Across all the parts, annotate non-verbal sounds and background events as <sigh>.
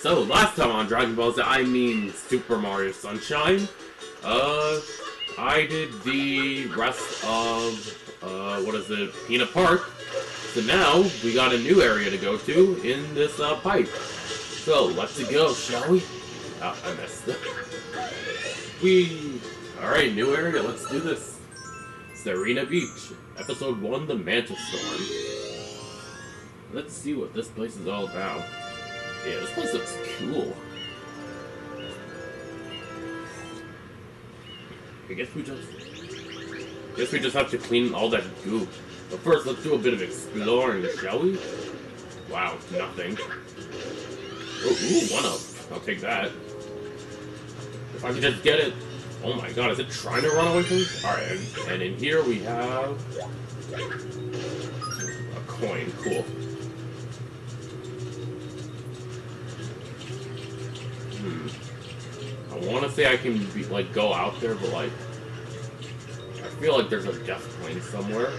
So, last time on Dragon Ball Z, I mean Super Mario Sunshine, uh, I did the rest of, uh, what is it, Peanut Park. So now, we got a new area to go to in this, uh, pipe. So, let's go, shall we? Oh, I missed it. <laughs> We... Alright, new area, let's do this. Sirena Beach, Episode 1, The Mantis Storm. Let's see what this place is all about. Yeah, this place looks cool. I guess we just... guess we just have to clean all that goo. But first, let's do a bit of exploring, shall we? Wow, nothing. Oh, ooh, one up. I'll take that. If I can just get it... Oh my god, is it trying to run away from me? Alright, and, and in here we have... A coin. Cool. I want to say I can be, like go out there, but like I feel like there's a death plane somewhere.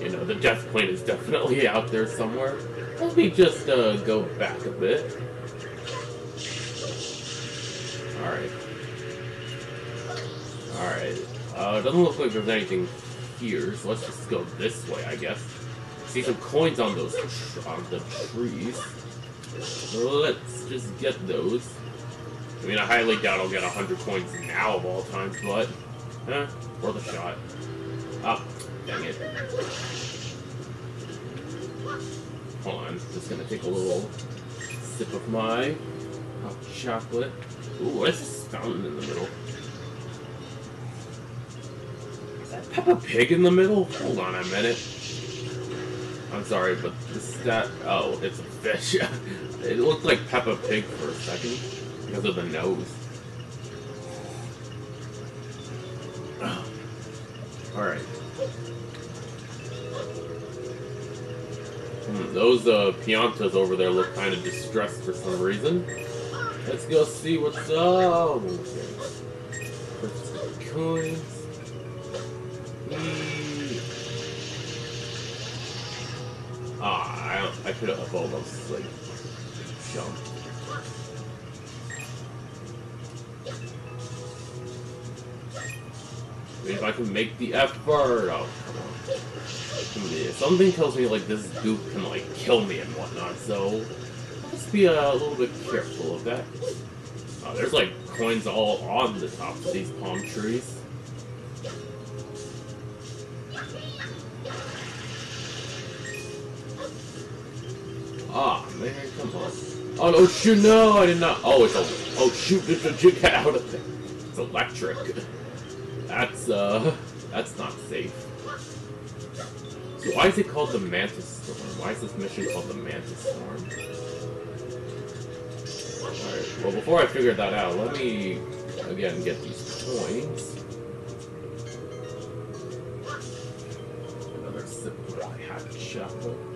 You know, the death plane is definitely <laughs> out there somewhere. Let me just uh, go back a bit. Alright. Alright. Uh, doesn't look like there's anything here, so let's just go this way, I guess. See some coins on those on the trees. Let's just get those. I mean, I highly doubt I'll get 100 coins now of all times, but, eh, worth a shot. Ah, dang it. Hold on, just gonna take a little sip of my hot chocolate. Ooh, what is this fountain in the middle? Is that Peppa Pig in the middle? Hold on a minute. I'm sorry, but this that oh, it's a fish. <laughs> it looked like Peppa Pig for a second because of the nose. <sighs> All right. Hmm, those uh, Piantas over there look kind of distressed for some reason. Let's go see what's up. The coins. Could have almost, like, jumped. I mean, if I can make the effort, oh, come on. Something tells me, like, this goop can, like, kill me and whatnot, so let's be uh, a little bit careful of that. Oh, there's, like, coins all on the tops of these palm trees. Oh, no, shoot, no, I did not. Oh, it's a, oh, shoot, there's a get out of it. It's electric. That's, uh, that's not safe. So why is it called the Mantis Storm? Why is this mission called the Mantis Storm? Alright, well, before I figure that out, let me, again, get these coins. Another sip of my hot chocolate.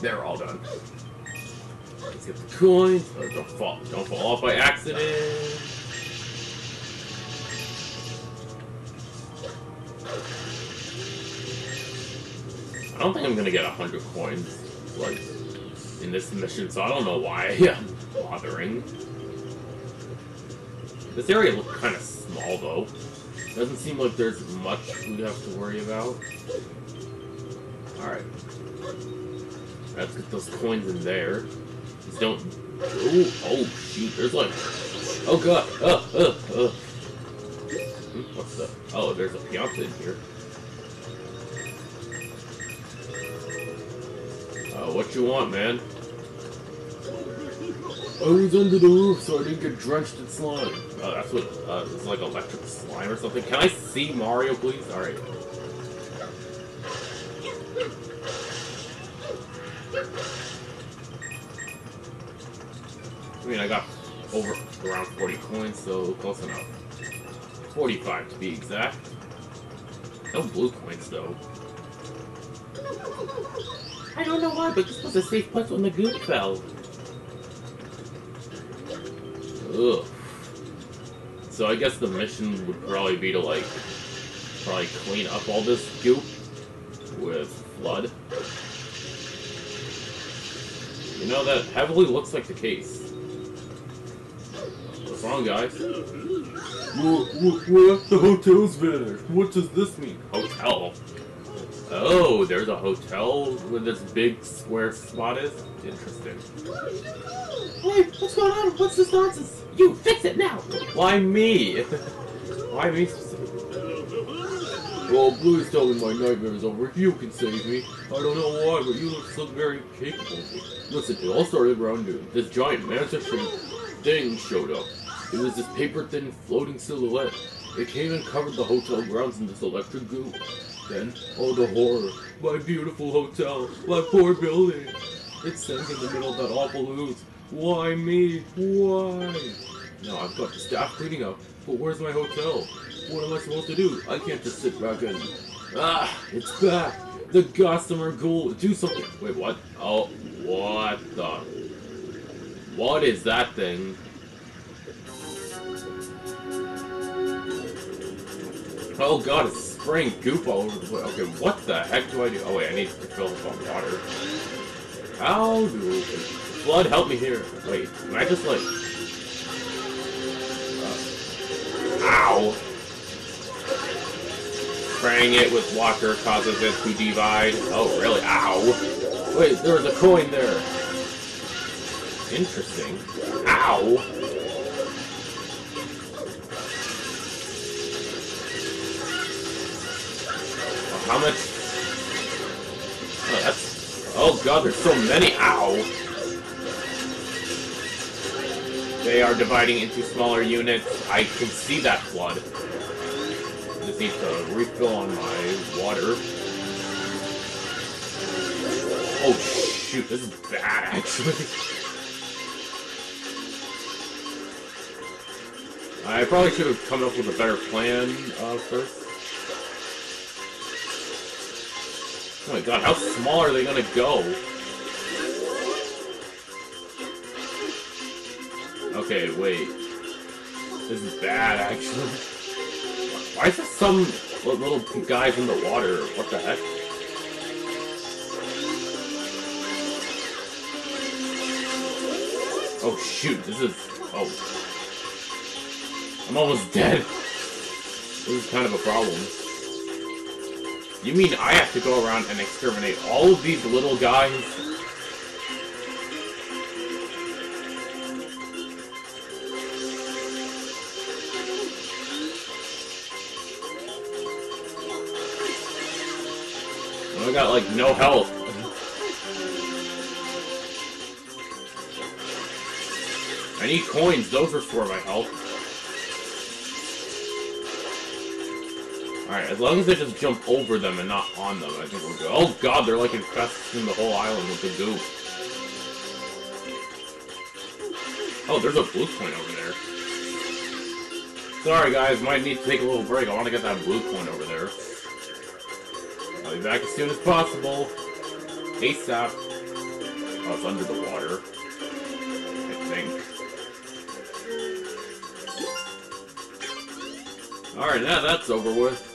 They're all done. Let's get the coins. Oh, don't fall. Don't fall off by accident. I don't think I'm gonna get a hundred coins, like, in this mission, so I don't know why <laughs> I'm bothering. This area looks kind of small, though. Doesn't seem like there's much we have to worry about. Alright. Let's get those coins in there. Just don't. Ooh, oh, shoot. There's like. Oh, God. Uh, uh, uh. Hmm, What's the. Oh, there's a Pianta in here. Uh, what you want, man? I was under the roof so I didn't get drenched in slime. Oh, that's what. Uh, it's like electric slime or something. Can I see Mario, please? Alright. I mean, I got over around 40 coins, so close enough. 45 to be exact. No blue coins, though. I don't know why, but this was a safe place when the goop fell. Ugh. so I guess the mission would probably be to like probably clean up all this goop with FLUDD. You know that heavily looks like the case. What's wrong, guys? What, what, what? The hotel's vanished. What does this mean? Hotel. Oh, there's a hotel where this big square spot is? Interesting. Hey, what's going on? What's this nonsense? You fix it now! Why me? <laughs> Why me specifically? Well, please tell me my nightmare is over. You can save me. I don't know why, but you look so very capable. Listen, it all started around noon. This giant mantis-shaped thing showed up. It was this paper-thin floating silhouette. It came and covered the hotel grounds in this electric goo. Then, oh the horror. My beautiful hotel. My poor building. It sank in the middle of that awful ooze. Why me? Why? Now I've got the staff cleaning up, but where's my hotel? What am I supposed to do? I can't just sit back and... Ah, it's back! The Gossamer Ghoul! Do something! Wait, what? Oh, what the... What is that thing? Oh god, it's spraying goop all over the place. Okay, what the heck do I do? Oh wait, I need to fill up on water. How do... FLUDD, help me here. Wait, can I just like... Uh, ow! Spraying it with water causes it to divide. Oh, really? Ow! Wait, there was a coin there. Interesting. Ow! How much? Oh, that's... Oh god, there's so many! Ow! They are dividing into smaller units. I can see that FLUDD. Just need to refill on my water. Oh shoot, this is bad actually. <laughs> I probably should have come up with a better plan uh, first. Oh my god, how small are they gonna go? Okay, wait. This is bad, actually. <laughs> Why is there some little guys in the water? What the heck? Oh shoot, this is... Oh. I'm almost dead. This is kind of a problem. You mean I have to go around and exterminate all of these little guys? Like no health. I need coins, those restore my health. Alright, as long as I just jump over them and not on them, I think we're good. Oh god, they're like infesting the whole island with the goo. Oh, there's a blue coin over there. Sorry guys, might need to take a little break. I want to get that blue coin over there. Back as soon as possible. ASAP. Oh, it's under the water. I think. Alright, now that's over with.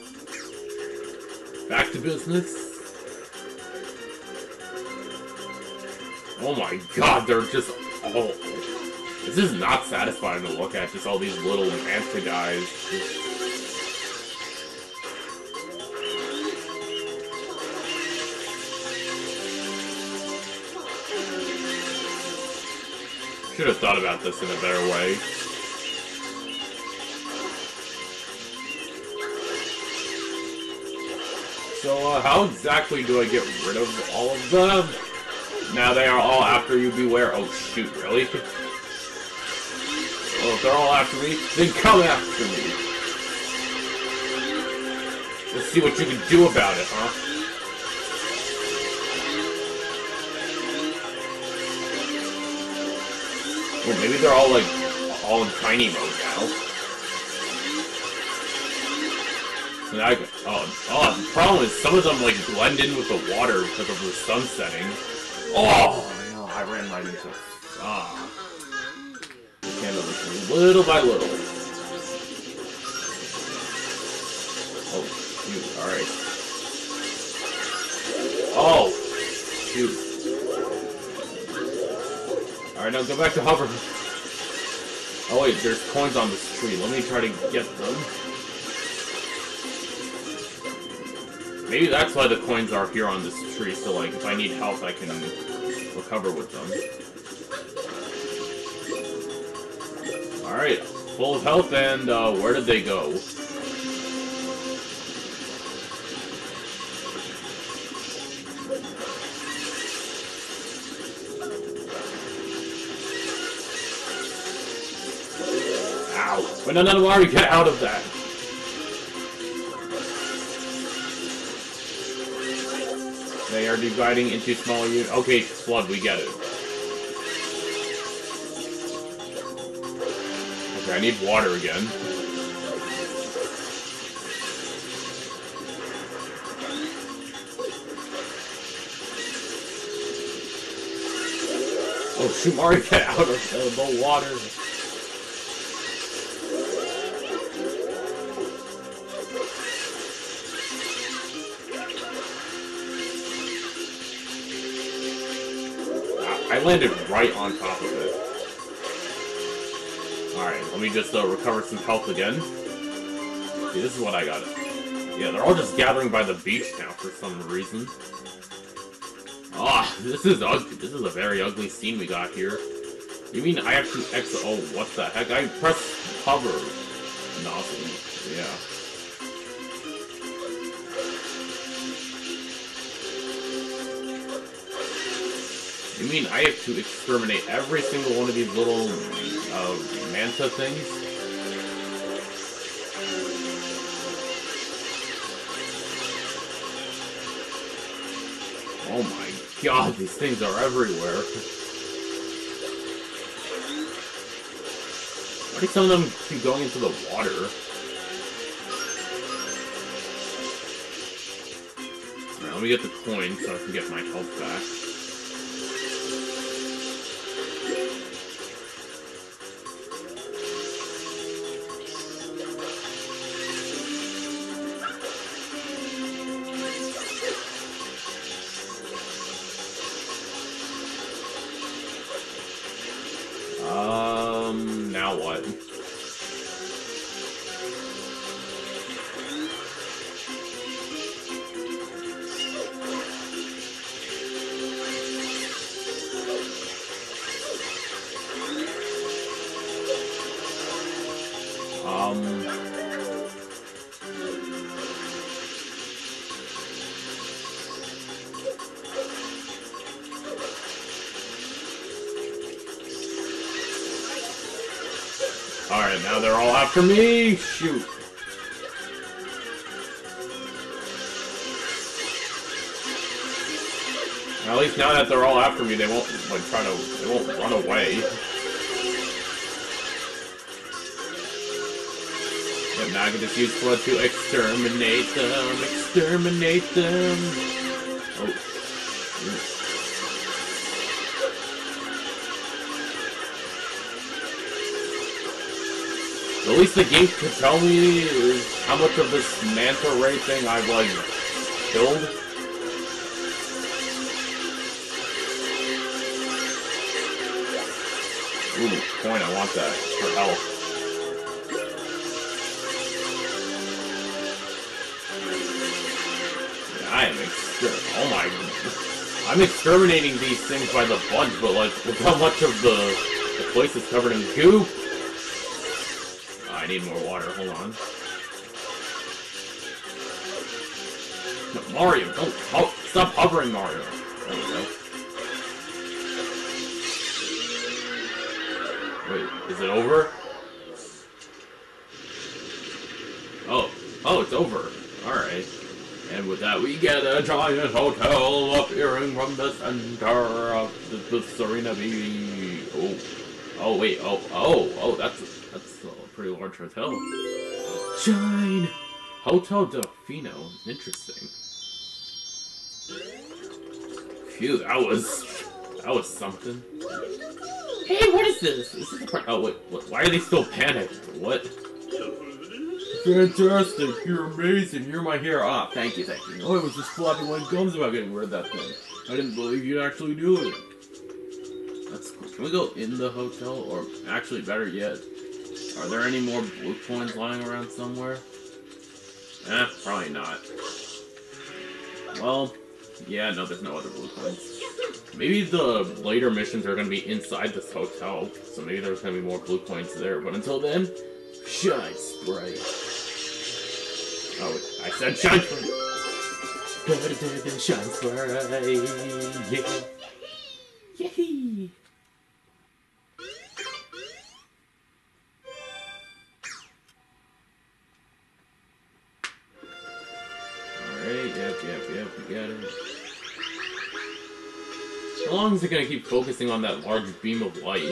Back to business. Oh my god, they're just all... This is not satisfying to look at, just all these little Manta guys. Should have thought about this in a better way. So, uh, how exactly do I get rid of all of them? Now they are all after you, beware. Oh, shoot, really? <laughs> Well, if they're all after me, then come after me. Let's see what you can do about it, huh? Well, maybe they're all, like, all in tiny mode now. I, oh, oh, the problem is some of them like blend in with the water because of the sun setting. Oh no, I ran right into. Ah, can't little by little. Oh, shoot, alright. Oh! Shoot. Alright, now go back to hover. Oh wait, there's coins on this tree. Let me try to get them. Maybe that's why the coins are here on this tree, so like, if I need health, I can recover with them. Alright, full of health, and uh, where did they go? Ow! Wait, no, no, no, Mario, get out of that! They are dividing into smaller units. Okay, FLUDD, we get it. Okay, I need water again. Oh shoot, Mario, get out of the water. Landed right on top of it. Alright, let me just uh, recover some health again. See, this is what I got. Yeah, they're all just gathering by the beach now for some reason. Ah, this is ugly. This is a very ugly scene we got here. You mean I have to X? Oh, what the heck? I pressed hover. Nothing. Yeah. You mean I have to exterminate every single one of these little uh, manta things? Oh my god, these things are everywhere. Why do some of them keep going into the water? Alright, let me get the coin so I can get my health back. After me! Shoot! At least now that they're all after me, they won't, like, try to, they won't run away. But now I can just use FLUDD to exterminate them, exterminate them! The game could tell me how much of this manta ray thing I've like killed. Ooh, coin, I want that for health. I am oh my I'm exterminating these things by the bunch, but like look how much of the the place is covered in goop. I need more water. Hold on. No, Mario, don't ho stop hovering, Mario. There we go. Wait, is it over? Oh, oh, it's over. All right. And with that, we get a giant hotel appearing from the center of the, the Sirena Beach. Oh, oh, wait, oh, oh, oh, that's pretty large hotel. Shine! Hotel Delfino. Interesting. Phew, that was... That was something. Hey, what is this? This the part- Oh, wait, what, why are they still panicked? What? Fantastic! You're amazing! You're my hero! Ah, thank you, thank you. Oh, I was just flopping my gums about getting rid of that thing. I didn't believe you'd actually do it. That's cool. Can we go in the hotel? Or, actually, better yet, are there any more blue coins lying around somewhere? Eh, probably not. Well, yeah, no, there's no other blue coins. Maybe the later missions are gonna be inside this hotel, so maybe there's gonna be more blue coins there. But until then, shine spray. Oh, I said shine spray. Shine spray. Yeah. Yay. Is it gonna keep focusing on that large beam of light?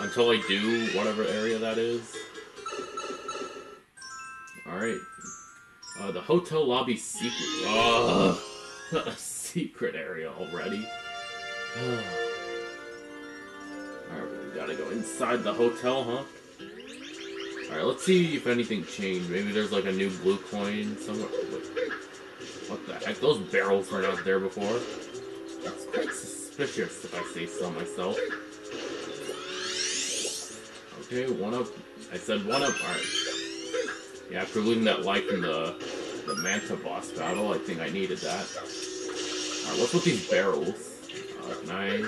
Until I do whatever area that is? Alright. Uh, the hotel lobby secret. Ugh! <laughs> A secret area already. <sighs> Alright, we gotta go inside the hotel, huh? Alright, let's see if anything changed. Maybe there's like a new blue coin somewhere. What the heck? Those barrels were not there before. That's quite suspicious, if I say so myself. Okay, one up. I said one up. Alright. Yeah, after losing that life in the, the Manta boss battle, I think I needed that. Alright, what's with these barrels? Uh, can I...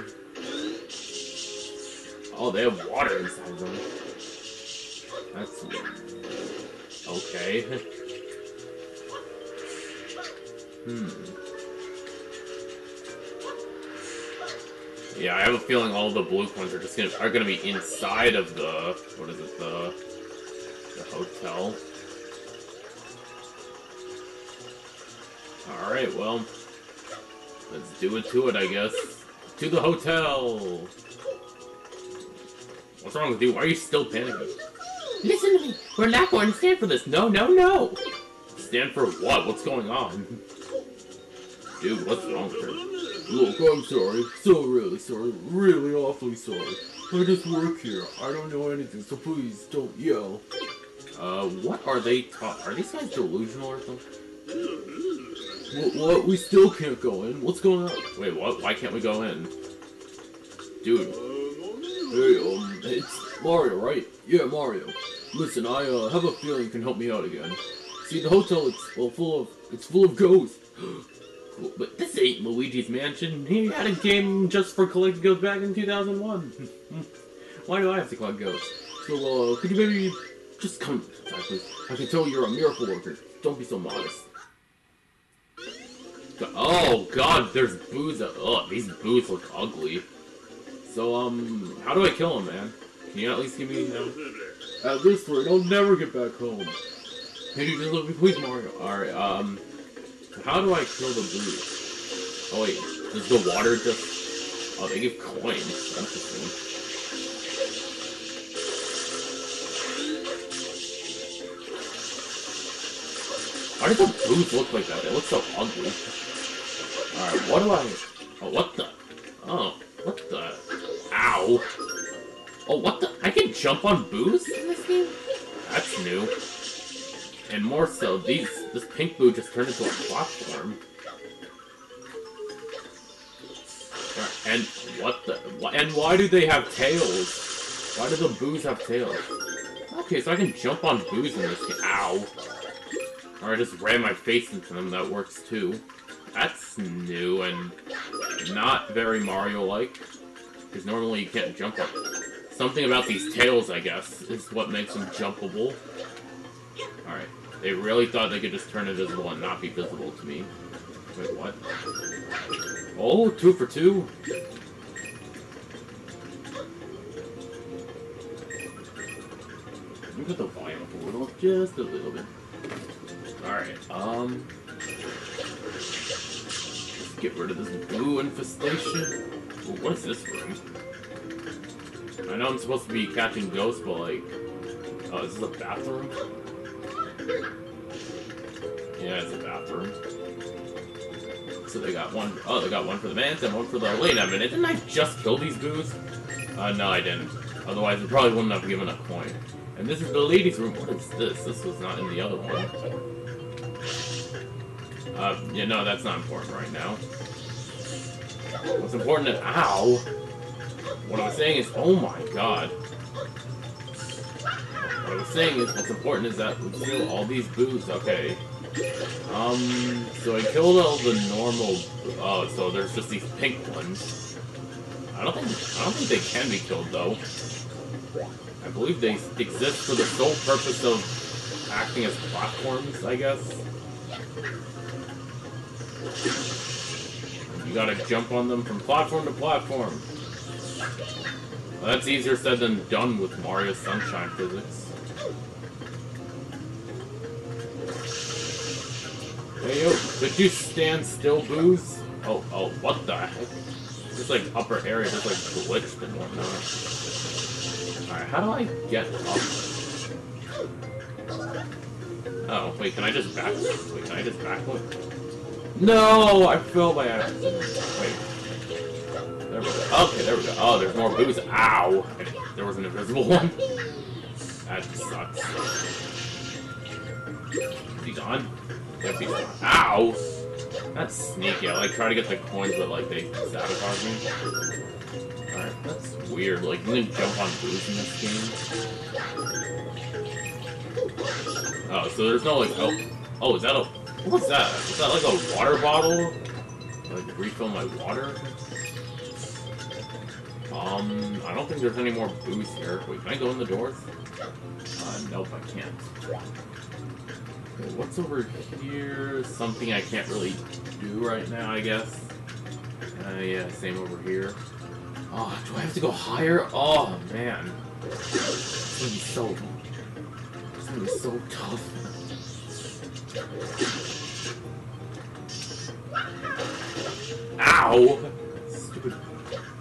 Oh, they have water inside them. That's... Okay. <laughs> hmm. Yeah, I have a feeling all the blue coins are just gonna are gonna be inside of the what is it the the hotel. All right, well, let's do it to it, I guess. To the hotel. What's wrong with you? Why are you still panicking? Listen to me. We're not going to stand for this. No, no, no. Stand for what? What's going on? Dude, what's wrong with her? Look, I'm sorry. So really sorry. Really awfully sorry. I just work here. I don't know anything, so please don't yell. Uh, what are they taught? Are these guys delusional or something? What, what? We still can't go in. What's going on? Wait, what? Why can't we go in? Dude. Hey, um, it's Mario, right? Yeah, Mario. Listen, I, uh, have a feeling you can help me out again. See, the hotel, it's, well, full of, it's full of ghosts. But this ain't Luigi's Mansion. He had a game just for collecting ghosts back in 2001. <laughs> Why do I have to collect ghosts? So, uh, could you maybe just come inside, please? I can tell you're a miracle worker. Don't be so modest. Oh god, there's boos. Oh, these boos look ugly. So, um, how do I kill him, man? Can you at least give me, um... At this rate, I'll never get back home. Can you just let me please, Mario? Alright, um... How do I kill the boos? Oh wait, does the water just... Oh, they give coins. Interesting. Why does the boos look like that? They look so ugly. Alright, what do I... Oh, what the... Oh, what the... Ow. Oh, what the... I can jump on boos in this game? That's new. And more so, these... This pink boo just turned into a platform. Alright, And what the... And why do they have tails? Why do the boos have tails? Okay, so I can jump on boos in this game. Ow. Or I just ram my face into them, that works too. That's new and not very Mario-like. Because normally you can't jump up. Something about these tails, I guess, is what makes them jumpable. Alright. They really thought they could just turn invisible and not be visible to me. Wait, what? Oh, two for two? Let me put the volume up a little, just a little bit. Alright, um... Let's get rid of this blue infestation. Ooh, what is this room? I know I'm supposed to be catching ghosts, but like... Oh, is this a bathroom? Yeah, it's a bathroom. So they got one oh they got one for the man and one for the... Wait a minute, didn't I just kill these boos? Uh, no, I didn't. Otherwise, we probably wouldn't have given a coin. And this is the ladies' room. What is this? This was not in the other one. Uh, yeah, no, that's not important right now. What's important is... Ow! What I'm saying is... Oh my god. What I was saying is, what's important is that we kill all these boos. Okay. Um, so I killed all the normal... Oh, so there's just these pink ones. I don't think... I don't think they can be killed, though. I believe they exist for the sole purpose of acting as platforms, I guess. You gotta jump on them from platform to platform. Well, that's easier said than done with Mario Sunshine physics. Could you stand still, Boos? Oh, oh, what the heck? Just like upper area, just like glitched and whatnot. Alright, how do I get up? Oh, wait, can I just back... Wait, can I just backflip? No! I fell by accident. Wait. There we go. Okay, there we go. Oh, there's more boos. Ow! There was an invisible <laughs> one. That sucks. Is he gone? Gone. Ow! That's sneaky. I like try to get the coins, but like they sabotage me. Alright, that's weird. Like, you can jump on boos in this game. Oh, so there's no, like, oh, oh, is that a, what's that? Is that like a water bottle? Like, refill my water? Um, I don't think there's any more boos here. Wait, can I go in the doors? Uh, nope, I can't. What's over here? Something I can't really do right now, I guess. Uh, yeah, same over here. Oh, do I have to go higher? Oh, man. Gonna be so... Gonna be so tough. Ow! Stupid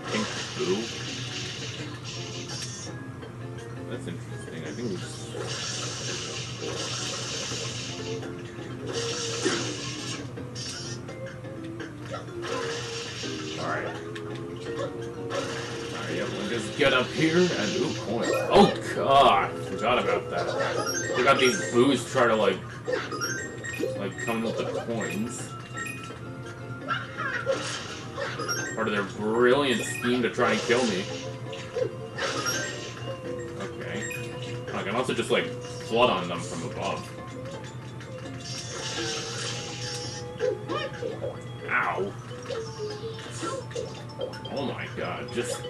pink boo. That's interesting. I think we get up here and ooh, coins. Oh god, forgot about that. We got these boos trying to like like come with the coins. Part of their brilliant scheme to try and kill me. Okay. I can also just like flood on them from above. Ow. Oh my god, just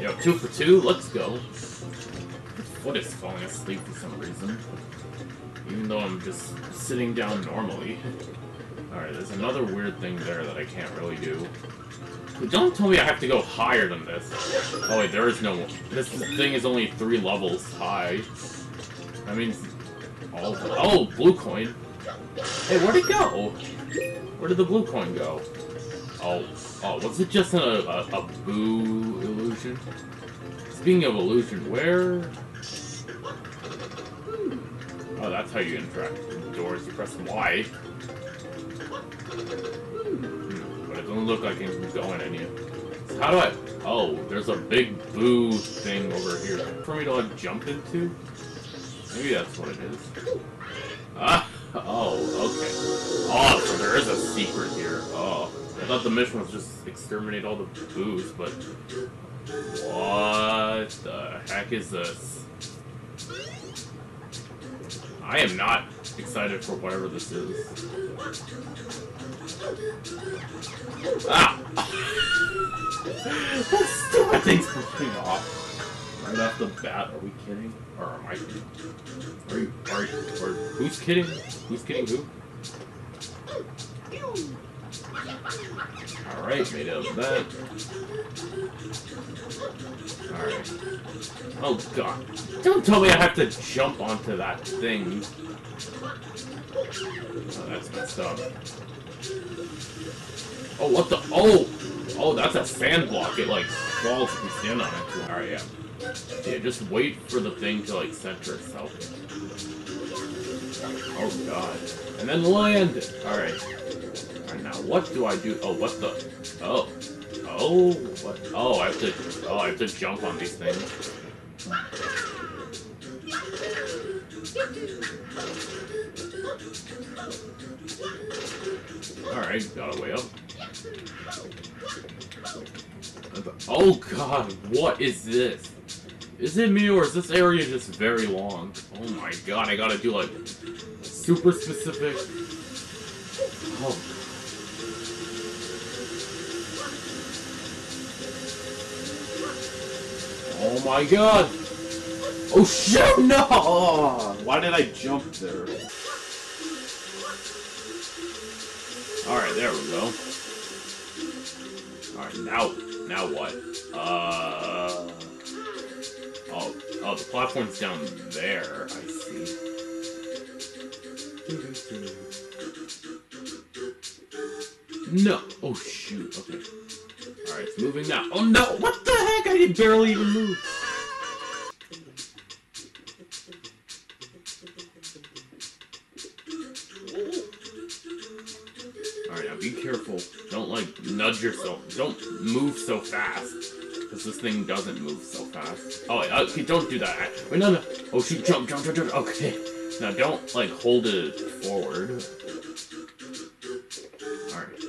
Yo, two for two, let's go. Foot is falling asleep for some reason. Even though I'm just sitting down normally. Alright, there's another weird thing there that I can't really do. But don't tell me I have to go higher than this. Oh wait, there is no... This thing is only three levels high. That means... All oh, blue coin. Hey, where'd it go? Where did the blue coin go? Oh, oh, was it just a, a, a boo illusion? Speaking of illusion, where... Oh, that's how you interact with the doors. You press Y. Hmm, but it doesn't look like it's going any. So how do I... Oh, there's a big boo thing over here for me to, like, jump into? Maybe that's what it is. Ah! Oh, okay. Oh, so there is a secret here. Oh. I thought the mission was just exterminate all the boos, but... What the heck is this? I am not excited for whatever this is. Ah! <laughs> stupid thing's pushing off. Right off the bat, are we kidding? Or am I kidding? Are you, are you, or who's kidding? Who's kidding who? Alright, made out of that. Alright. Oh god. Don't tell me I have to jump onto that thing. Oh, that's messed up. Oh, what the? Oh! Oh, that's a sand block. It, like, falls if you stand on it. Alright, yeah. Yeah, just wait for the thing to like center itself. Oh god. And then land it. Alright. Alright, now what do I do? Oh, what the? Oh. Oh, what? Oh, I have to. Oh, I have to jump on these things. Alright, got a way up. Oh god, what is this? Is it me or is this area just very long? Oh my god, I gotta do like super specific. Oh. Oh my god! Oh shit, no! Why did I jump there? Alright, there we go. Alright, now, now what? Uh... The platform's down there, I see. No! Oh shoot, okay. Alright, it's moving now. Oh no! What the heck? I did barely even move! Alright, now be careful. Don't, like, nudge yourself. Don't move so fast. Because this thing doesn't move so fast. Oh, okay, don't do that. Wait, no, no. Oh, shoot, jump, jump, jump, jump. Okay. Now, don't, like, hold it forward. Alright.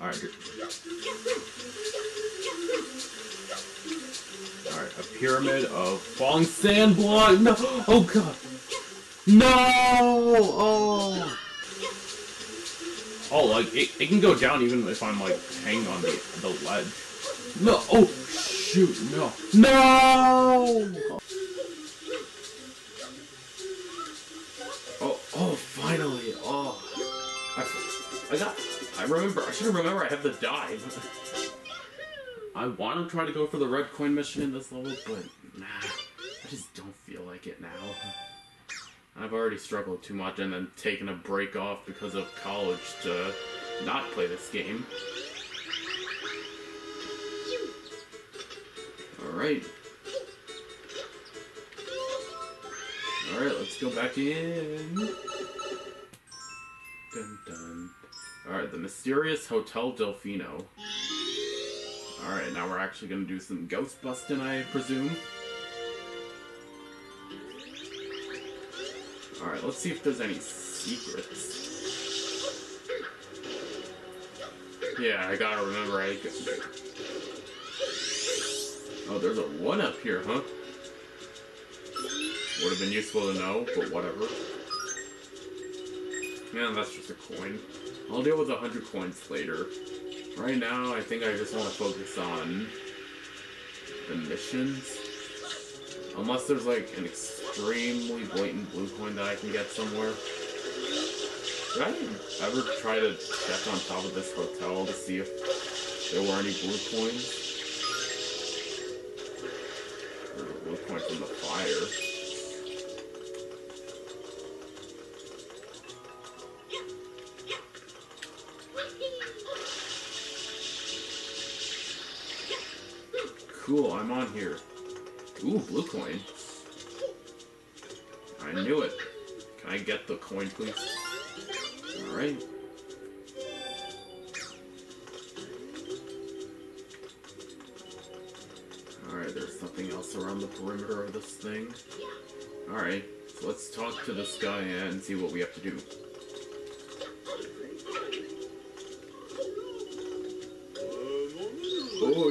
Alright. Alright, a pyramid of falling sand block. No! Oh, God. No! Oh! Oh, like, it, it can go down even if I'm, like, hanging on the, the ledge. No! Oh, shoot, no. No! Oh, oh, finally. Oh. I, I got, I remember, I should remember I have the dive. I want to try to go for the red coin mission in this level, but nah, I just don't feel like it now. I've already struggled too much and then taken a break off because of college to not play this game. Alright. Alright, let's go back in. Dun dun. Alright, the mysterious Hotel Delfino. Alright, now we're actually gonna do some ghost busting, I presume. Alright, let's see if there's any secrets. Yeah, I gotta remember I... Oh, there's a one up here, huh? Would have been useful to know, but whatever. Yeah, that's just a coin. I'll deal with a hundred coins later. Right now, I think I just want to focus on the missions. Unless there's like an extremely blatant blue coin that I can get somewhere. Did I ever try to check on top of this hotel to see if there were any blue coins? Here. Ooh, blue coin. I knew it. Can I get the coin, please? Alright. Alright, there's something else around the perimeter of this thing. Alright, so let's talk to this guy and see what we have to do.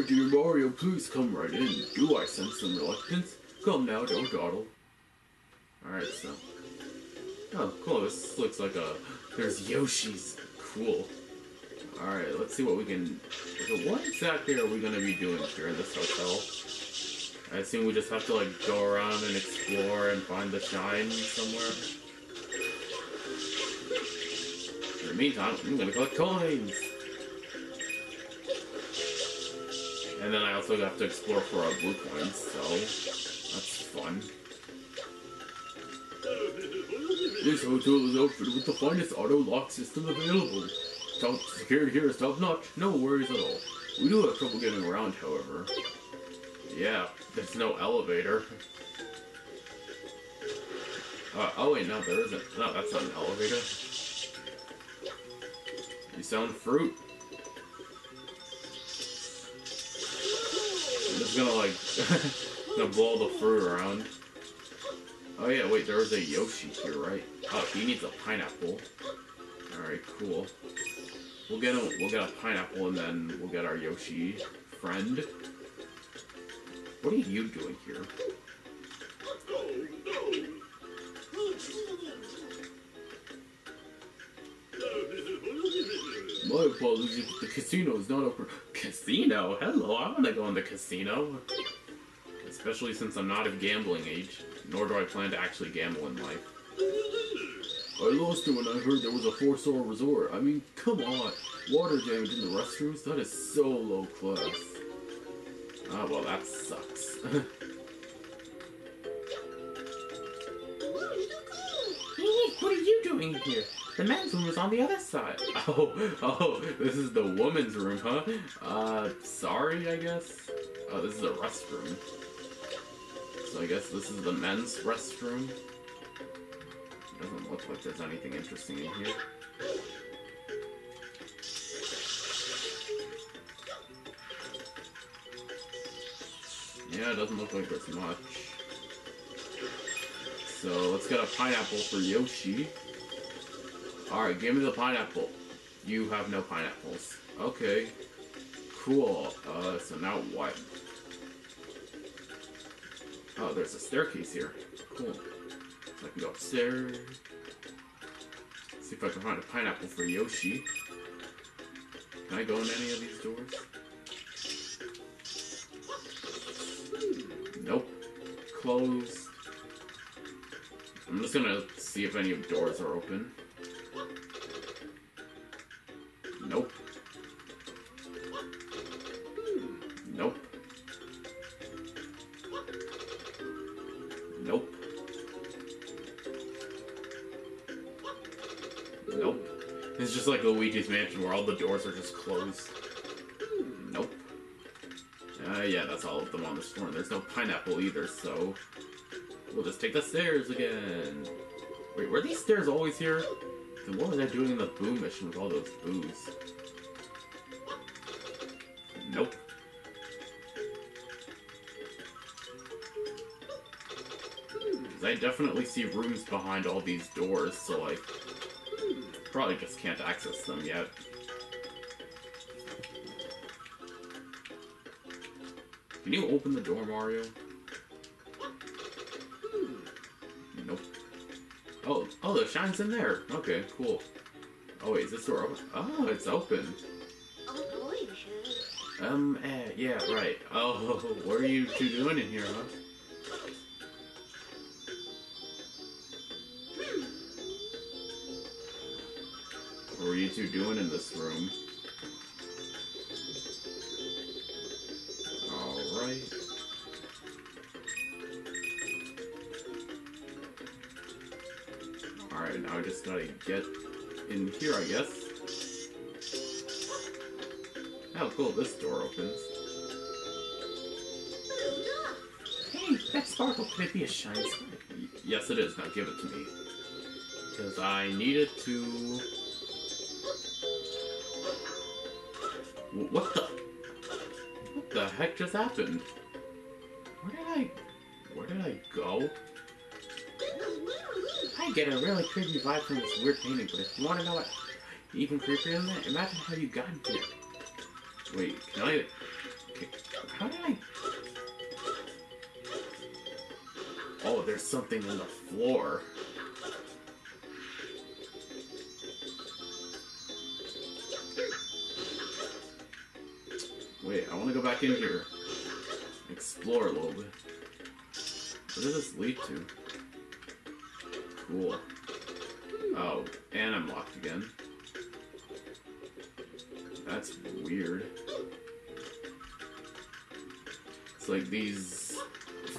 Dear Mario, please come right in. Do I sense some reluctance? Come now, don't dawdle. Alright, so. Oh, cool. This looks like a. There's Yoshi's. Cool. Alright, let's see what we can. So what exactly are we gonna be doing here in this hotel? I assume we just have to, like, go around and explore and find the shine somewhere. In the meantime, I'm gonna collect coins! And then I also have to explore for our blue coins, so that's fun. This hotel is outfitted with the finest auto lock system available. Top security here is top notch, no worries at all. We do have trouble getting around, however. Yeah, there's no elevator. Uh, oh wait, no, there isn't. No, that's not an elevator. You selling fruit? Gonna like <laughs> gonna blow the fruit around. Oh yeah, wait, there was a Yoshi here, right? Oh, he needs a pineapple. Alright, cool. We'll get him we'll get a pineapple and then we'll get our Yoshi friend. What are you doing here? My apologies, the casino is not open. Casino? Hello, I want to go in the casino. Especially since I'm not of gambling age, nor do I plan to actually gamble in life. I lost it when I heard there was a four-star resort. I mean, come on. Water damage in the restrooms? That is so low class. Ah, well, that sucks. <laughs> What are you doing here? The men's room is on the other side. <laughs> Oh, oh, this is the woman's room, huh? Uh, sorry, I guess? Oh, this is a restroom. So I guess this is the men's restroom. Doesn't look like there's anything interesting in here. Yeah, it doesn't look like there's much. So let's get a pineapple for Yoshi. Alright, give me the pineapple. You have no pineapples. Okay. Cool. Uh, so now what? Oh, there's a staircase here. Cool. So I can go upstairs. See if I can find a pineapple for Yoshi. Can I go in any of these doors? Nope. Closed. I'm just gonna see if any of doors are open. Mansion where all the doors are just closed. Nope. Uh, yeah, that's all of them on the floor. And there's no pineapple either, so... We'll just take the stairs again. Wait, were these stairs always here? Then what was I doing in the Boo mission with all those boos? Nope. I definitely see rooms behind all these doors, so like... Probably just can't access them yet. Can you open the door, Mario? Nope. Oh, oh, the shine's in there. Okay, cool. Oh wait, is this door open? Oh, it's open. Um, eh, yeah, right. Oh, <laughs> what are you two doing in here, huh? Two doing in this room? Alright. Alright, now I just gotta get in here, I guess. How cool, this door opens. Hey, that sparkle, could it be a shine star? Yes, it is. Now give it to me. Because I needed to... What the... What the heck just happened? Where did I... Where did I go? I get a really creepy vibe from this weird painting, but if you want to know what even creepier than that, imagine how you got here. Wait, can I... Can, how did I... Oh, there's something on the floor. Back in here. Explore a little bit. Where does this lead to? Cool. Oh, and I'm locked again. That's weird. It's like these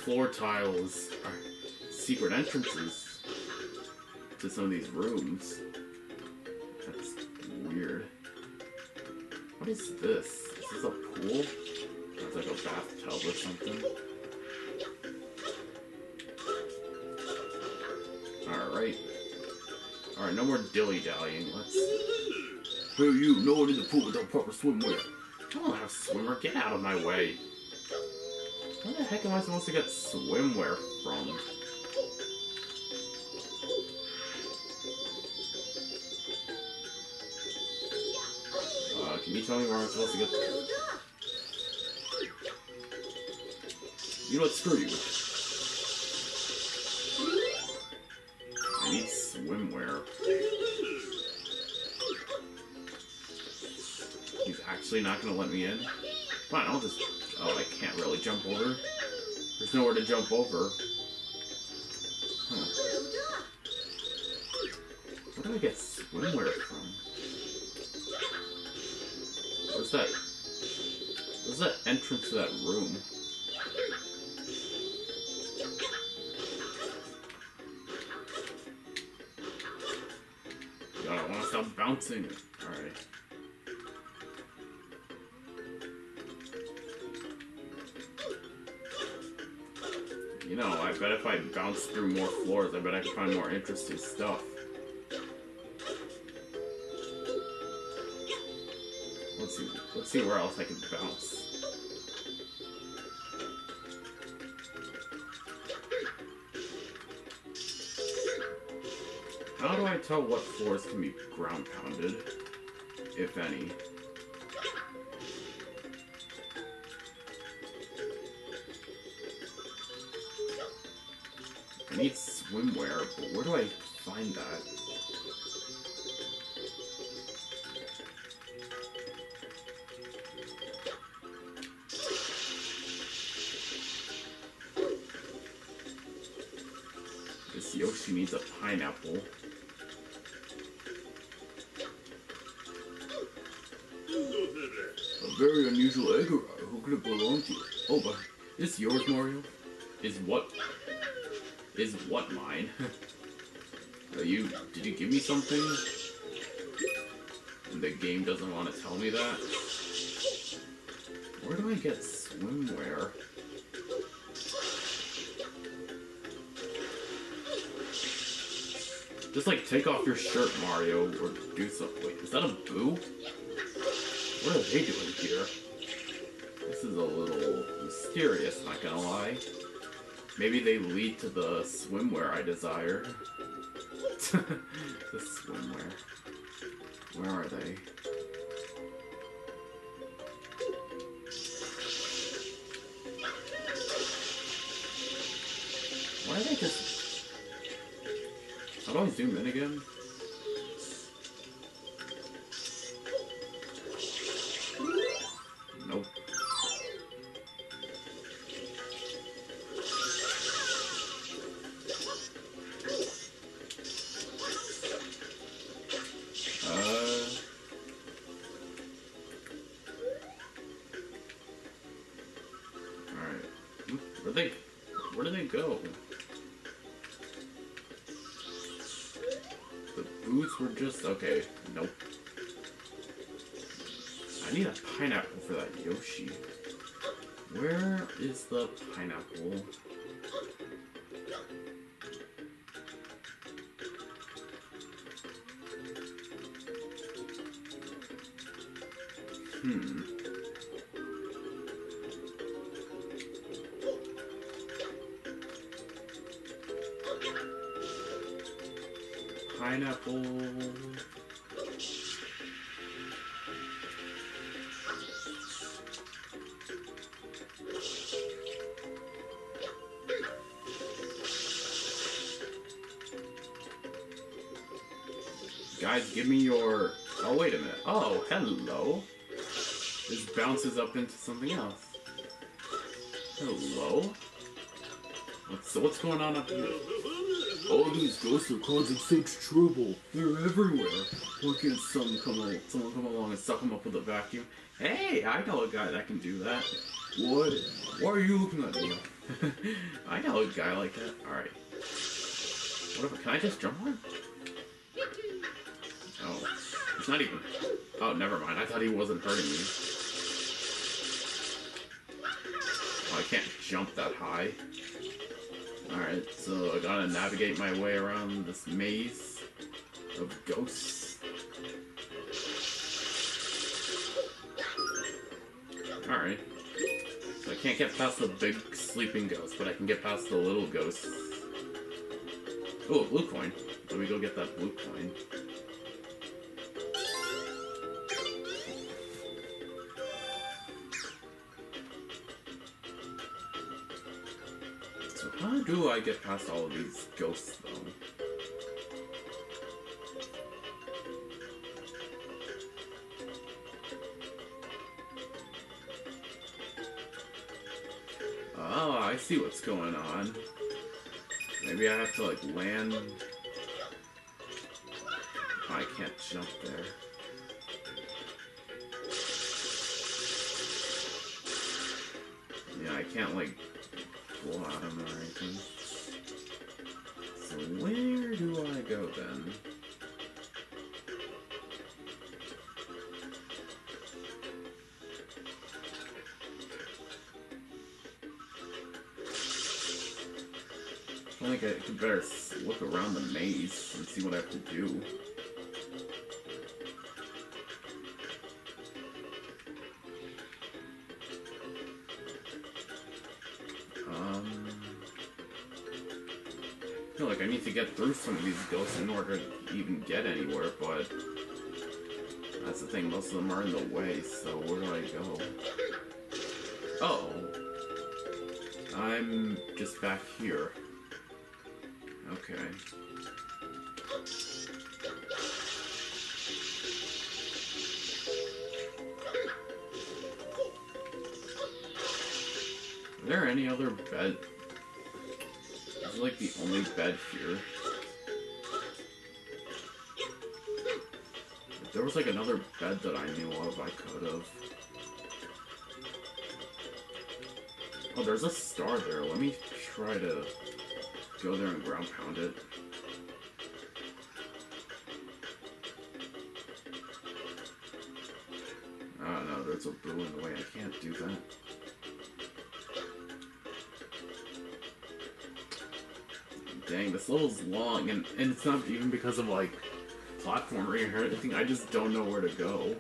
floor tiles are secret entrances to some of these rooms. That's weird. What is this? Is this a pool? That's like a bathtub or something. Alright. Alright, no more dilly dallying. Let's Hey, you, no one in the pool without proper swimwear. I don't have swimwear. Get out of my way. Where the heck am I supposed to get swimwear from? Uh, can you tell me where I'm supposed to get? You know what? Screw you. I need swimwear. He's actually not gonna let me in? Fine, I'll just... Oh, I can't really jump over. There's nowhere to jump over. Huh. Where do I get swimwear from? What's that? What's that entrance to that room? Bouncing. Alright. You know, I bet if I bounce through more floors, I bet I can find more interesting stuff. Let's see. Let's see where else I can bounce. Tell what floors can be ground pounded, if any? Are you? Did you give me something? And the game doesn't want to tell me that. Where do I get swimwear? Just like take off your shirt, Mario, or do something. Wait, is that a boo? What are they doing here? This is a little mysterious, not gonna lie. Maybe they lead to the swimwear I desire. <laughs> the swimwear. Where are they? Why are they just... How do I zoom in again? Give me your. Oh, wait a minute. Oh, hello. This bounces up into something else. Hello? What's, what's going on up here? all these ghosts are causing such trouble. They're everywhere. Why can't some come along, someone come along and suck them up with a vacuum? Hey, I know a guy that can do that. What? Why are you looking at me? <laughs> I know a guy like that. Alright. Whatever, can I just jump on? It's not even. Oh, never mind. I thought he wasn't hurting me. Oh, I can't jump that high. Alright, so I gotta navigate my way around this maze of ghosts. Alright. So I can't get past the big sleeping ghost, but I can get past the little ghost. Oh, blue coin. Let me go get that blue coin. Do I get past all of these ghosts, though? Oh, I see what's going on. Maybe I have to, like, land... I can't jump there. Yeah, I can't, like, I could better look around the maze and see what I have to do. Um, I feel like I need to get through some of these ghosts in order to even get anywhere, but that's the thing, most of them are in the way, so where do I go? Oh. I'm just back here. Are there any other bed? Is like the only bed here? If there was like another bed that I knew of, I could have. Oh, there's a star there. Let me try to go there and ground pound it. Oh no, there's a boo in the way. I can't do that. Dang, this level's long, and, and it's not even because of like platforming or anything. I just don't know where to go.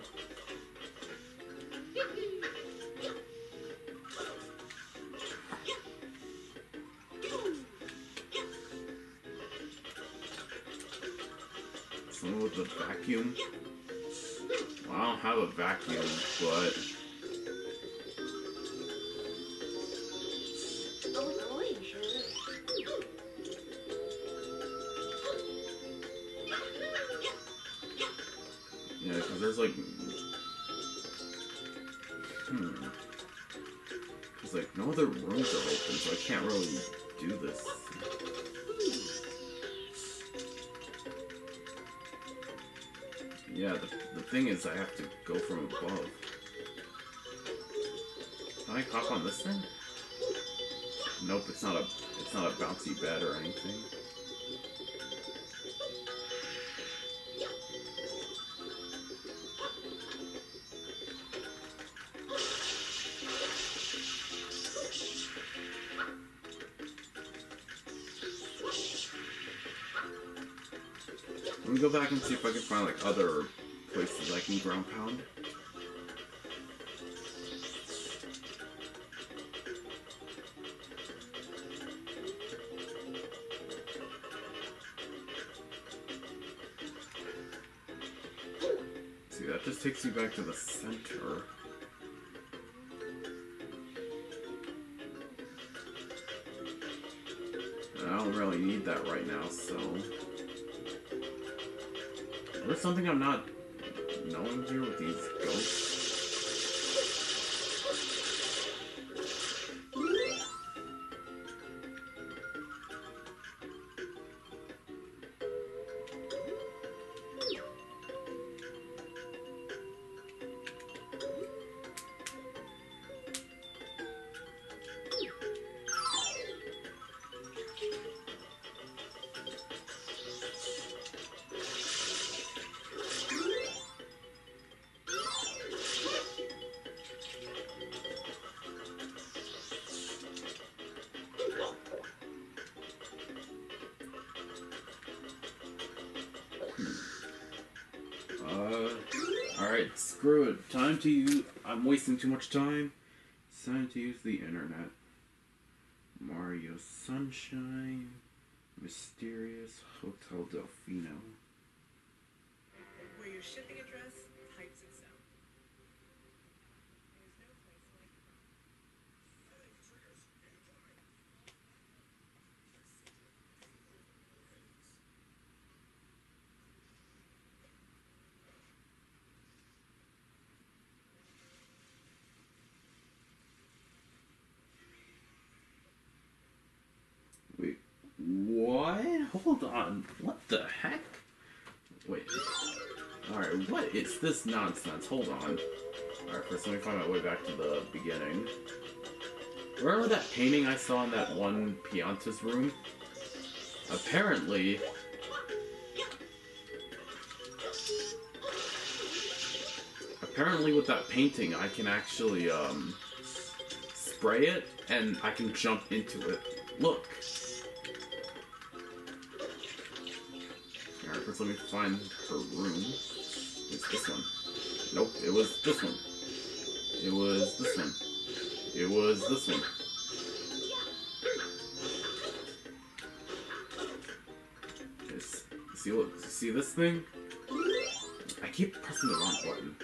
Vacuum. Well, I don't have a vacuum, but is I have to go from above. Can I hop on this thing? Nope, it's not a it's not a bouncy bed or anything. Let me go back and see if I can find like other ground pound. See, that just takes you back to the center. I don't really need that right now, so... There's something I'm not knowing here screw it. Time to use. I'm wasting too much time. It's time to use the internet. Mario Sunshine. Mysterious Hotel Delfino. Where your shipping address types itself. There's no place like Wait, what? Hold on. What the heck? Wait. This nonsense? Hold on. Alright, first let me find my way back to the beginning. Remember that painting I saw in that one Pianta's room? Apparently... Apparently with that painting I can actually, um... Spray it, and I can jump into it. Look! Alright, first let me find her room. It's this one. Nope, it was this one. It was this one. It was this one. It's, see, look, see this thing? I keep pressing the wrong button.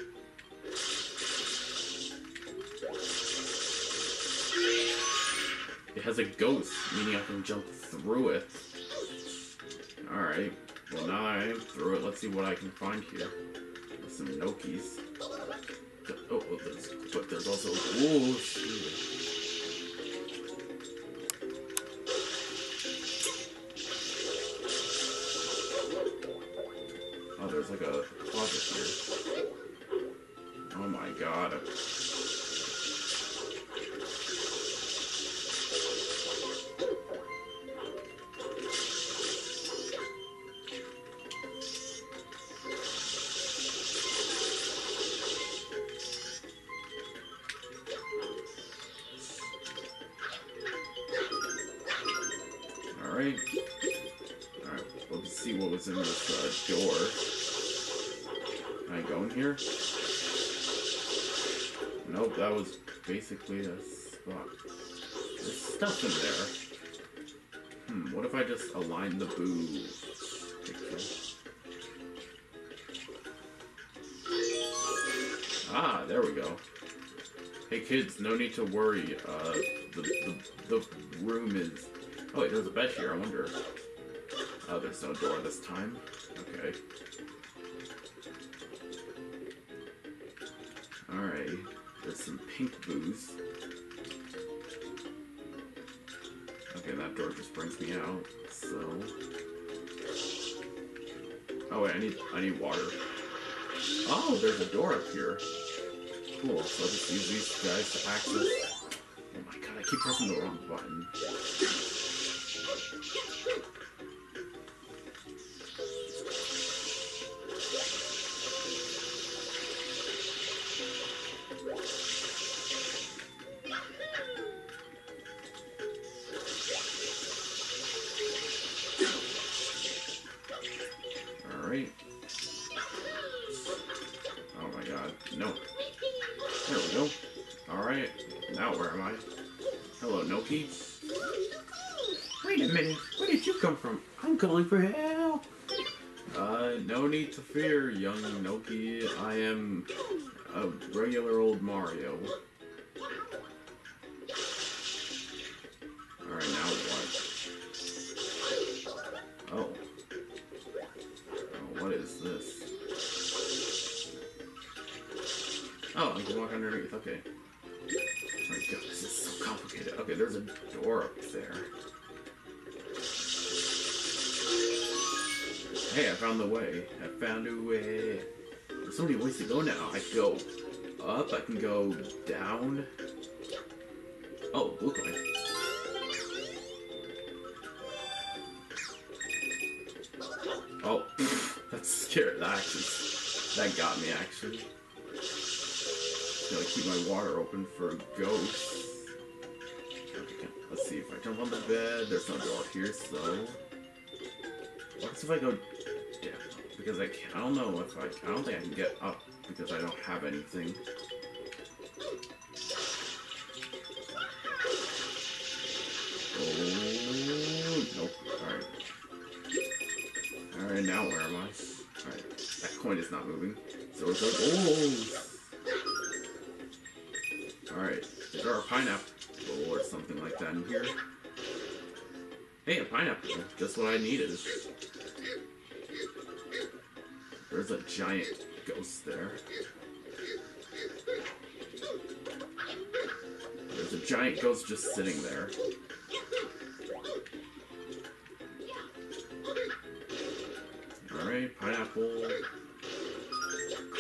It has a ghost, meaning I can jump through it. Alright, well now I am through it, let's see what I can find here. Some Nokis. Oh, oh, there's, but there's also. Oh, shoot. Oh, there's like a oh, closet here. Oh my god. Basically a spot. There's stuff in there. Hmm, what if I just align the boo picture? Ah, there we go. Hey kids, no need to worry. Uh, the, the, the room is Oh, wait, there's a bed here. I wonder. Oh, there's no door this time. Okay. Pink boos. Okay, that door just brings me out. So. Oh wait, I need I need water. Oh, there's a door up here. Cool. So I'll just use these guys to access. Oh my god, I keep pressing the wrong button. Underneath. Okay. Oh my god, this is so complicated. Okay, there's a door up there. Hey, I found the way. I found a way. There's so many ways to go now. I can go up, I can go down. Oh, look like. Oh, that's <laughs> scary. That actually, that got me actually. Keep my water open for ghosts. Okay, let's see if I jump on the bed. There's no door here, so. What if I go down? Because I, can't, I don't know if I. I don't think I can get up because I don't have anything. Oh, nope. Alright. Alright, now where am I? Alright, that coin is not moving. So it's like, oh! There a pineapple or something like that in here? Hey, a pineapple. Just what I needed. There's a giant ghost there. There's a giant ghost just sitting there. Alright, pineapple,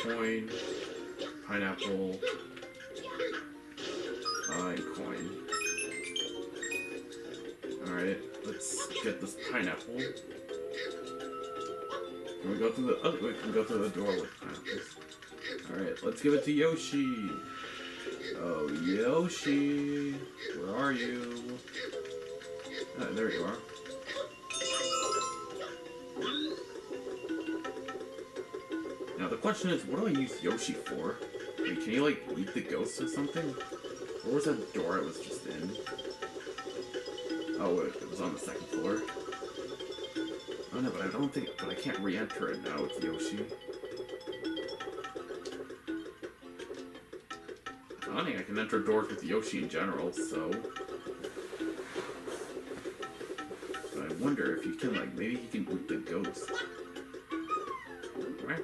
coin, pineapple, coin. Alright, let's get this pineapple. Can we go through the oh we can go through the door with pineapples. Alright, let's give it to Yoshi. Oh Yoshi. Where are you? Ah, there you are. Now the question is, what do I use Yoshi for? Can you like eat the ghost or something? Or was that door I was just in? Oh, it, it was on the second floor. Oh no, but I don't think, but I can't re-enter it now with Yoshi. I don't think I can enter doors with Yoshi in general, so. But I wonder if you can, like, maybe he can boot the ghost. My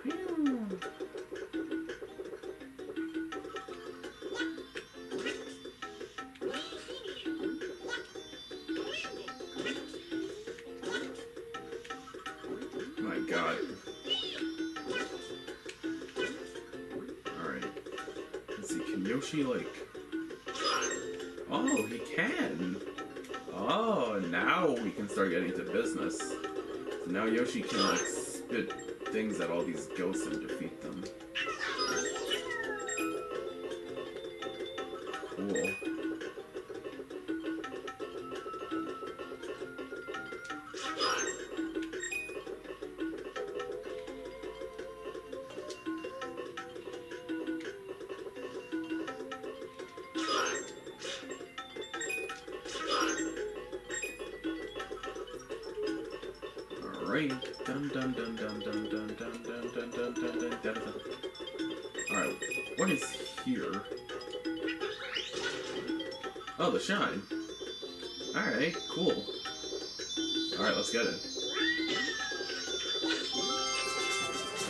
Yoshi can, like, spit things at all these ghosts and defeat them. Shine. Alright, cool. Alright, let's get it.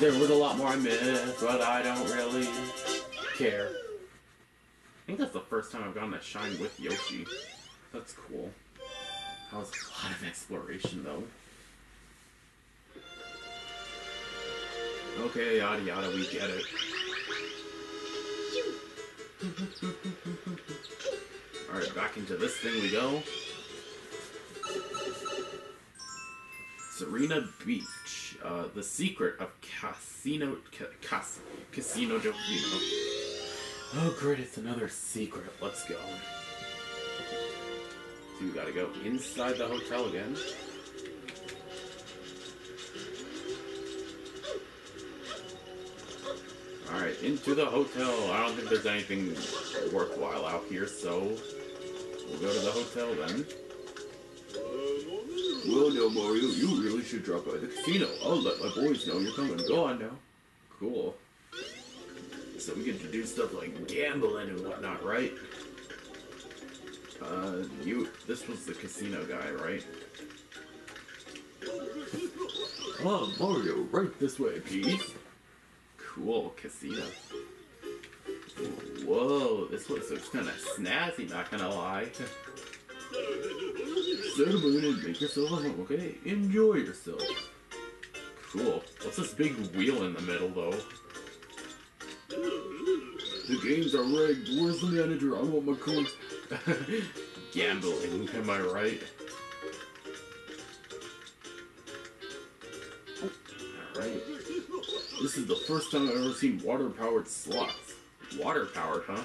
There was a lot more I missed, but I don't really care. I think that's the first time I've gotten a shine with Yoshi. That's cool. That was a lot of exploration, though. Okay, yada yada, we get it. Back into this thing we go. Sirena Beach. Uh, the secret of Casino ca- Cas- Casino del Oh great, it's another secret. Let's go. So we gotta go inside the hotel again. Alright, into the hotel. I don't think there's anything worthwhile out here, so we'll go to the hotel then. Well, no, Mario, you really should drop by the casino. I'll let my boys know you're coming. Go on now. Cool. So we get to do stuff like gambling and whatnot, right? Uh, you. This was the casino guy, right? Oh, <laughs> Mario, right this way, please. Cool casino. Whoa, this one looks kind of snazzy, not gonna lie. In and make yourself at home, okay? Enjoy yourself. Cool. What's this big wheel in the middle, though? The games are rigged. Where's the manager? I want my coins. <laughs> Gambling, am I right? Alright. This is the first time I've ever seen water-powered slots. Water-powered, huh?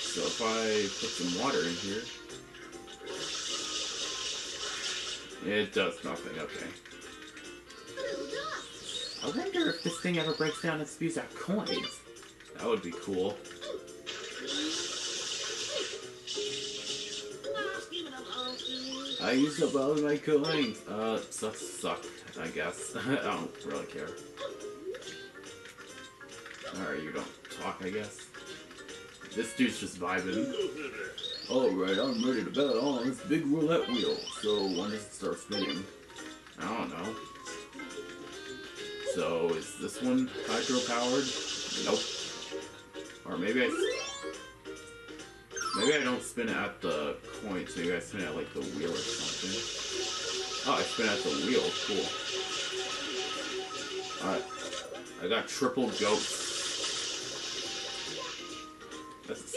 So if I put some water in here... It does nothing, okay. I wonder if this thing ever breaks down and spews out coins. That would be cool. I used up all of my coins. Uh, suck, suck, I guess. <laughs> I don't really care. Alright, you don't talk, I guess. This dude's just vibing. Oh, Alright, I'm ready to bet on this big roulette wheel. So, when does it start spinning? I don't know. So, is this one hydro powered? Nope. Or maybe I. Maybe I don't spin it at the coins, maybe I spin it at like the wheel or something. Oh, I spin at the wheel, cool. Alright. I got triple goats. That's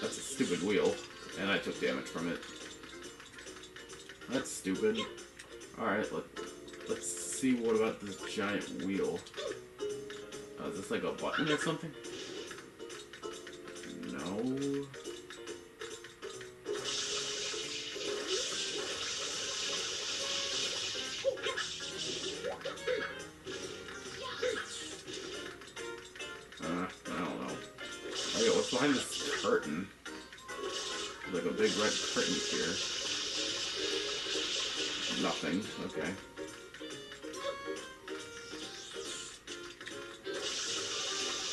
that's a stupid wheel, and I took damage from it. That's stupid. Alright, let, let's see what about this giant wheel. Uh, is this like a button or something? No. Behind this curtain? There's like a big red curtain here. Nothing. Okay.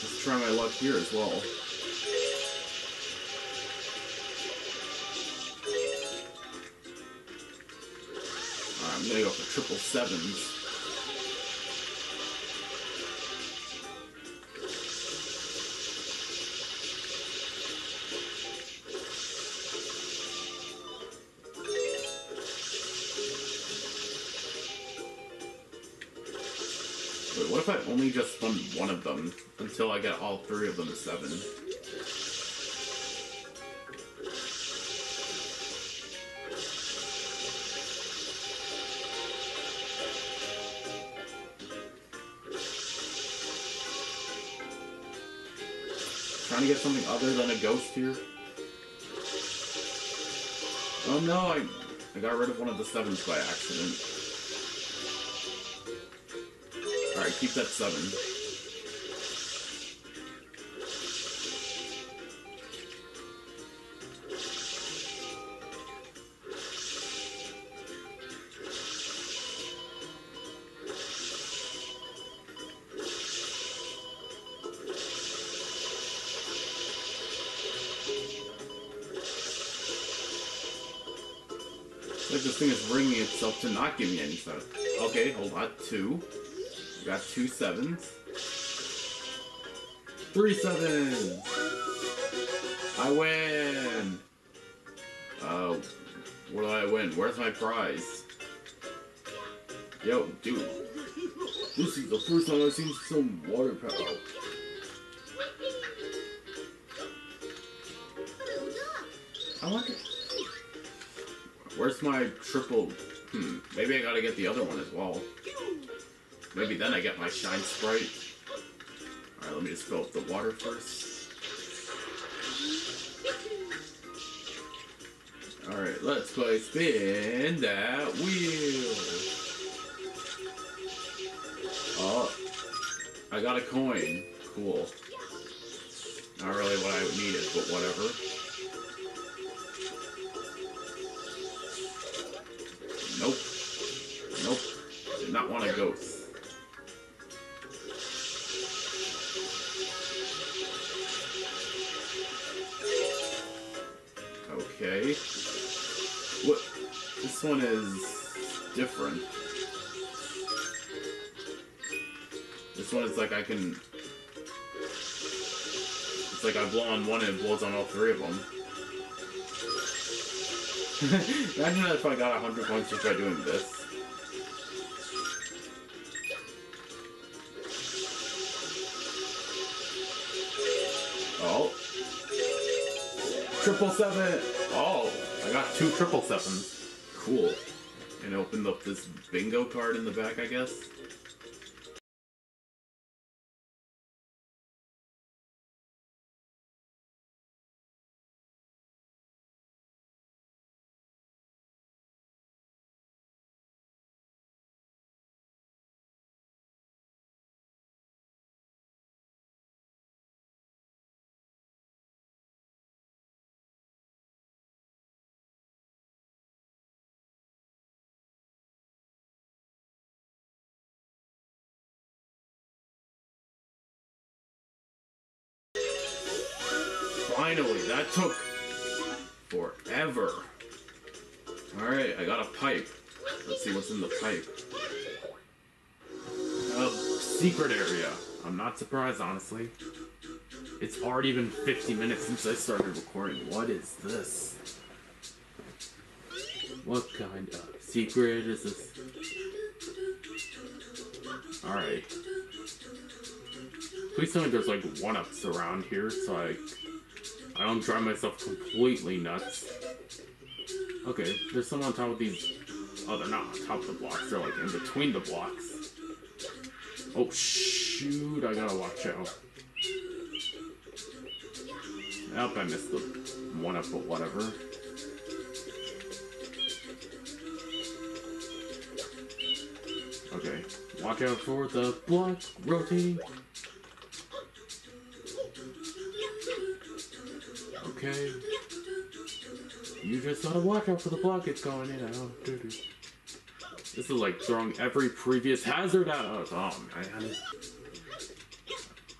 Let's try my luck here as well. I'm gonna go for triple sevens. Only just spun one of them until I get all three of them to seven? Trying to get something other than a ghost here. Oh no, I I got rid of one of the sevens by accident. Alright, keep that seven. This thing is ringing itself to not give me any stuff. Okay, hold on. Two. Got two sevens. Three sevens! I win! Uh, what do I win? Where's my prize? Yo, dude. This is the first time I've seen some water power. I wonder. Where's my triple? Hmm. Maybe I gotta get the other one as well. Maybe then I get my shine sprite. Alright, let me just fill up the water first. Alright, let's play spin that wheel. Oh, I got a coin. Cool. Not really what I needed, but whatever. Nope. Nope. Did not want a ghost. This one is different. This one is like I can. It's like I blow on one and it blows on all three of them. <laughs> Imagine if I got 100 points just by doing this. Oh. Triple seven! Oh, I got two triple sevens. Cool. And opened up this bingo card in the back, I guess. That took forever. Alright, I got a pipe. Let's see what's in the pipe. A secret area. I'm not surprised, honestly. It's already been 50 minutes since I started recording. What is this? What kind of secret is this? Alright. Please tell me there's like one-ups around here so I, I don't drive myself completely nuts. Okay, there's someone on top of these. Oh, they're not on top of the blocks. They're like in between the blocks. Oh shoot! I gotta watch out. Yep, I missed the one up, but whatever. Okay, watch out for the block rotating. Okay. You just gotta watch out for the block it's going in. This is like throwing every previous hazard at us. Oh man.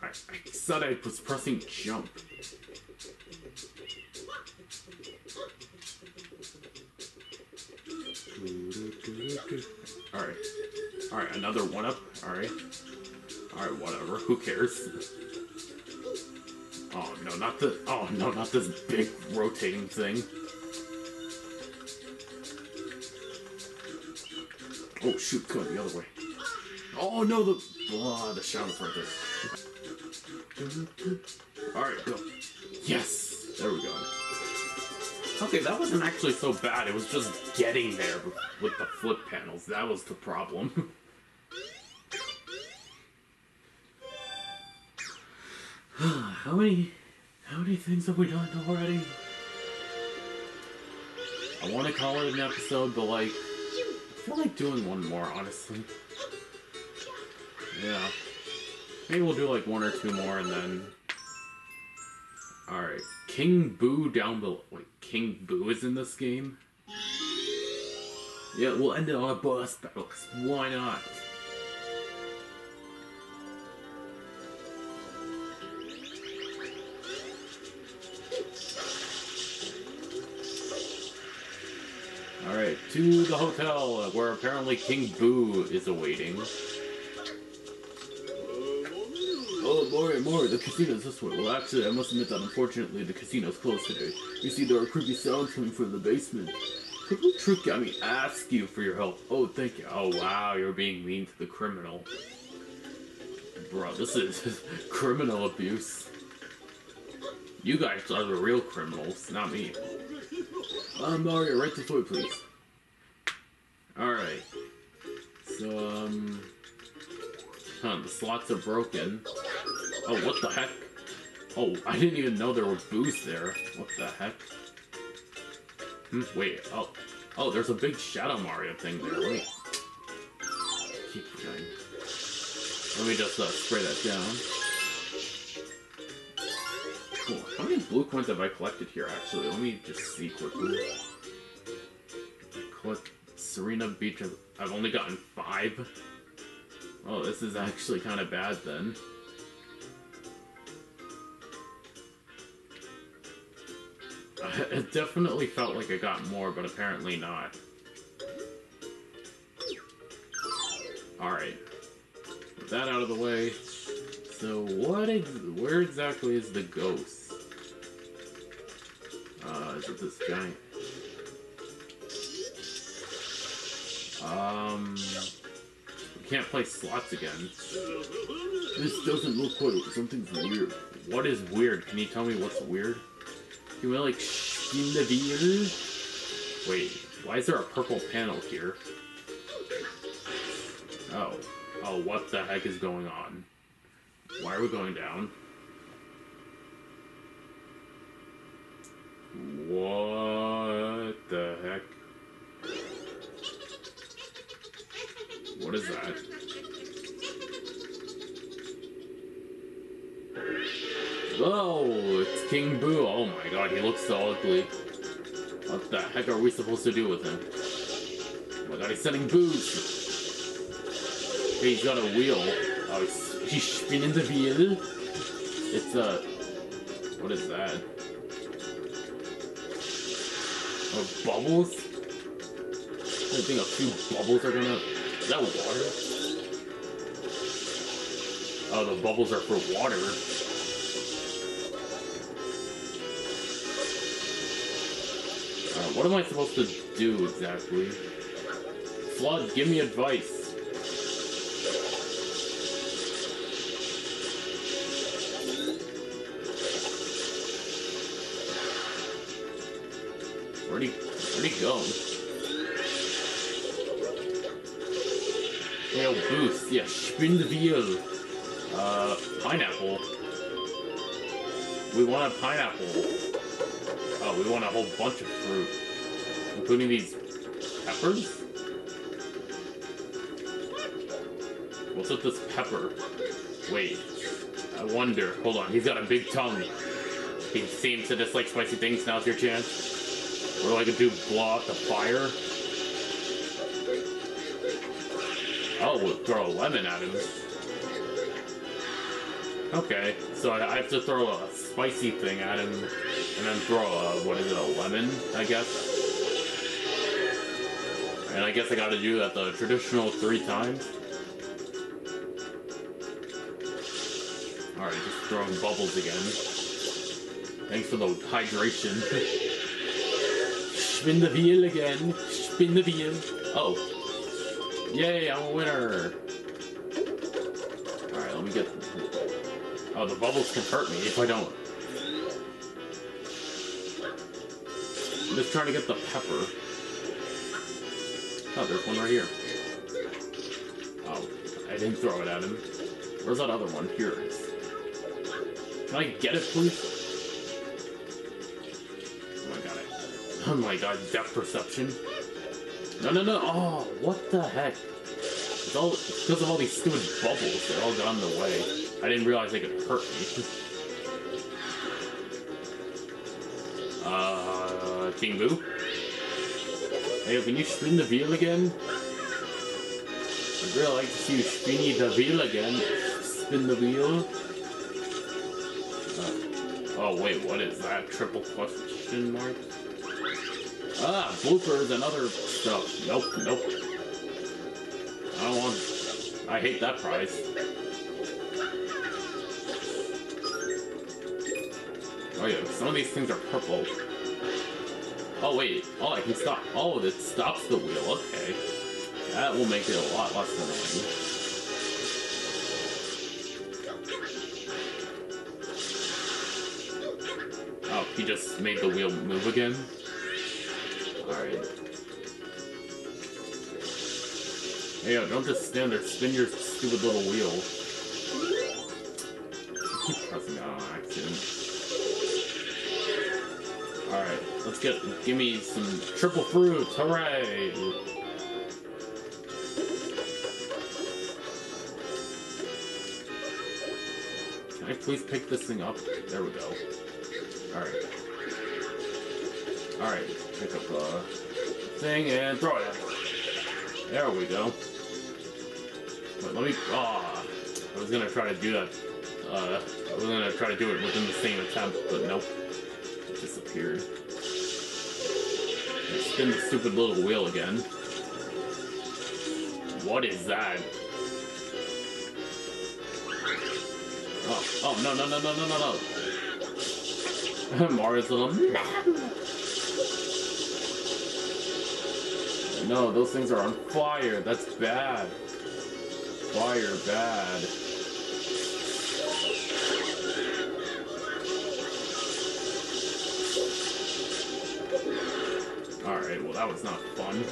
I, I said I was pressing jump. Alright. Alright, another one up. Alright. Alright, whatever. Who cares? Oh no, not the. Oh no, not this big rotating thing. Oh shoot, going the other way. Oh no, the oh, the shadows right there. Alright, go. Yes! There we go. Okay, that wasn't actually so bad. It was just getting there with, with the flip panels. That was the problem. <laughs> how many how many things have we done already? I want to call it an episode, but like I feel like doing one more, honestly. Yeah. Maybe we'll do like one or two more and then. Alright. King Boo down below. Wait, King Boo is in this game? Yeah, we'll end it on a boss battle, why not? To the hotel where apparently King Boo is awaiting. Oh, Mori, Mori, the casino's this way. Well, actually, I must admit that unfortunately the casino's closed today. You see, there are creepy sounds coming from the basement. Could we trick I mean, ask you for your help? Oh, thank you. Oh, wow, you're being mean to the criminal. Bro, this is <laughs> criminal abuse. You guys are the real criminals, not me. Uh, Mario, right this way, please. Alright. So, um... Huh, the slots are broken. Oh, what the heck? Oh, I didn't even know there were booths there. What the heck? Hmm, wait, oh. Oh, there's a big Shadow Mario thing there. Wait. Keep going. Let me just uh, spray that down. Cool. How many blue coins have I collected here, actually? Let me just see quickly. Collect Sirena Beach. I've only gotten five. Oh, this is actually kind of bad then. <laughs> It definitely felt like I got more, but apparently not. Alright. With that out of the way. So, what ex where exactly is the ghost? Uh, is it this giant? Um... We can't play slots again. This doesn't look quite. Something's weird. What is weird? Can you tell me what's weird? Can we like spin the wheel? Wait, why is there a purple panel here? Oh. Oh, what the heck is going on? Why are we going down? What the heck? What is that? Oh, it's King Boo. Oh my god, he looks so ugly. What the heck are we supposed to do with him? Oh my god, he's sending boos. Hey, he's got a wheel. Oh, he's, he's spinning the wheel. It's, uh, what is that? Of bubbles? I think a few bubbles are gonna. That water? Oh, the bubbles are for water. Alright, what am I supposed to do exactly? FLUDD, give me advice. Where'd he, where'd he go? Hail boost, yeah, spin the wheel. Uh, pineapple. We want a pineapple. Oh, we want a whole bunch of fruit. Including these peppers? What's with this pepper? Wait. I wonder. Hold on, he's got a big tongue. He seems to dislike spicy things. Now's your chance. Do I could do? Blow out the fire? Oh, we'll throw a lemon at him. Okay, so I I have to throw a spicy thing at him, and then throw a, what is it, a lemon, I guess? And I guess I gotta do that the traditional three times. Alright, just throwing bubbles again. Thanks for the hydration. <laughs> Spin the wheel again. Spin the wheel. Oh. Yay, I'm a winner. Alright, let me get... Oh, the bubbles can hurt me if I don't. I'm just trying to get the pepper. Oh, there's one right here. Oh, I didn't throw it at him. Where's that other one? Here. Can I get it, please? Oh, I got <laughs> it. Oh my god, depth perception. No, no, no. Oh, what the heck? It's all because of all these stupid bubbles. They all got in the way. I didn't realize they could hurt me. <laughs> uh, King Boo? Hey, can you spin the wheel again? I'd really like to see you spinny the wheel again. Spin the wheel. Uh, oh wait, what is that? Triple question mark? Ah, bloopers and other stuff. Nope, nope. I don't want. I hate that prize. Oh yeah, some of these things are purple. Oh wait, oh I can stop. Oh, it stops the wheel. Okay, that will make it a lot less annoying. Oh, he just made the wheel move again. Alright. Hey, don't just stand there. Spin your stupid little wheel. Pressing on accident. Alright, let's get. Give me some triple fruits. Hooray! Can I please pick this thing up? There we go. Alright. Alright, pick up the thing and throw it at him. There we go. Let me. Ah, I was gonna try to do that. Uh, I was gonna try to do it within the same attempt, but nope. It disappeared. Spin the stupid little wheel again. What is that? Oh, oh no no no no no no no! <laughs> Mario's little. <laughs> No, those things are on fire. That's bad. Fire bad. Alright, well that was not fun.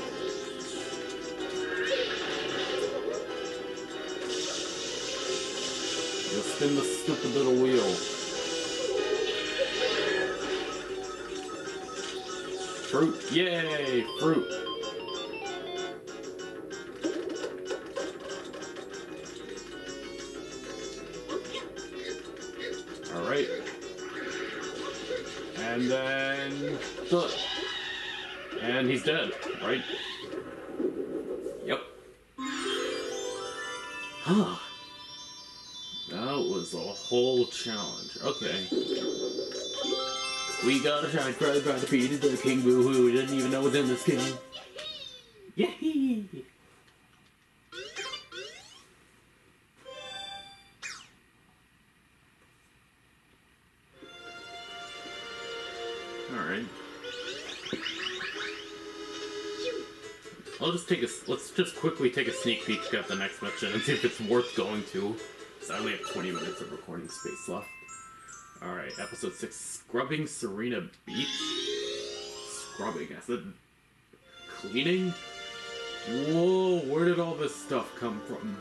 Just spin the stupid little wheel. Fruit. Yay! Fruit. Challenge. Okay. We gotta shine bright by of the king boo who didn't even know was in this game. Yay! Alright. I'll just take a. Let's just quickly take a sneak peek at the next mission and see if it's worth going to. So I only have 20 minutes of recording space left. Alright, episode 6 Scrubbing Sirena Beach. Scrubbing, I said. Cleaning? Whoa, where did all this stuff come from?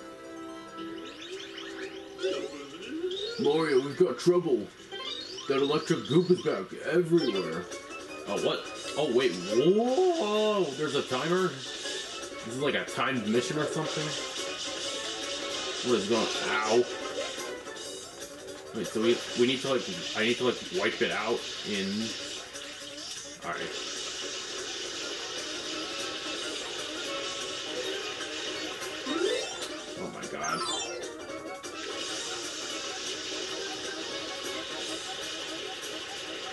Mario, we've got trouble. That electric goop is back everywhere. Oh, what? Oh, wait, whoa! There's a timer? This is like a timed mission or something? What is going Ow. Wait, so we, we need to like, I need to like wipe it out in... Alright. Oh my god.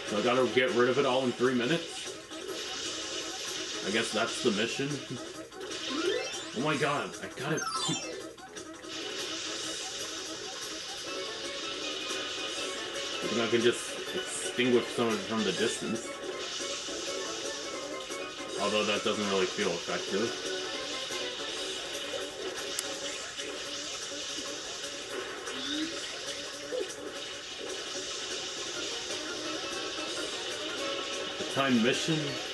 So I gotta get rid of it all in three minutes? I guess that's the mission. <laughs> Oh my god, I gotta keep. I can just extinguish some from the distance. Although that doesn't really feel effective. Time mission.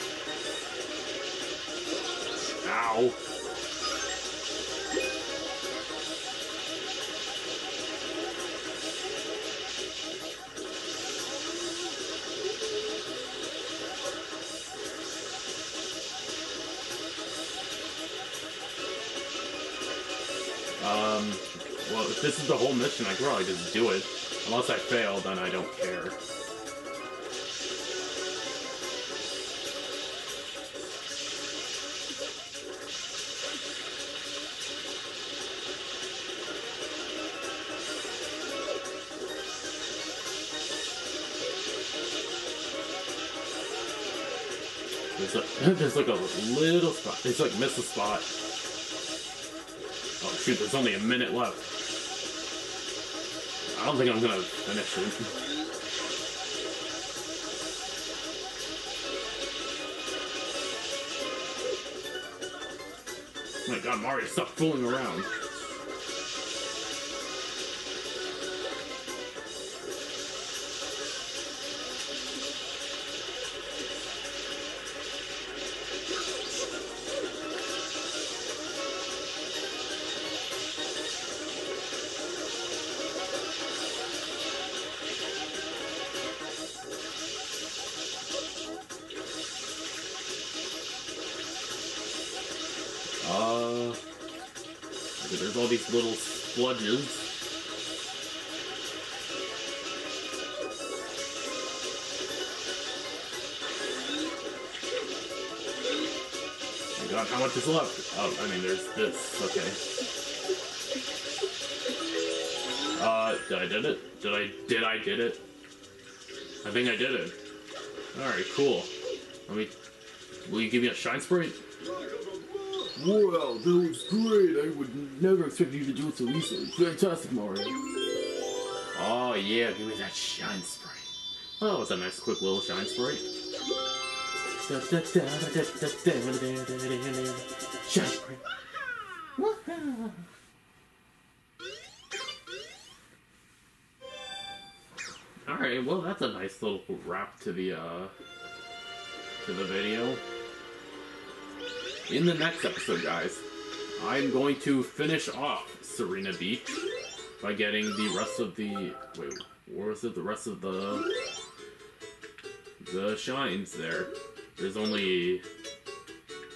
The I could probably just do it. Unless I fail, then I don't care. There's <laughs> like a little spot. It's like miss a spot. Oh shoot, there's only a minute left. I don't think I'm gonna finish it. My god, Mario, stop fooling around. My god, how much is left? Oh, I mean, there's this. Okay. Uh, did I did it? Did I did I did it? I think I did it. All right, cool. Let me. Will you give me a shine sprite? Wow, that was great. I would never expect you to do it so easily. Fantastic, Mario. Oh, yeah, give me that shine sprite. Oh, that was a nice, quick little shine sprite. Shine. Woohoo. Alright, well, that's a nice little wrap to the, uh, to the video. In the next episode, guys, I'm going to finish off Sirena Beach by getting the rest of the wait, what was it? The rest of the the shines there. There's only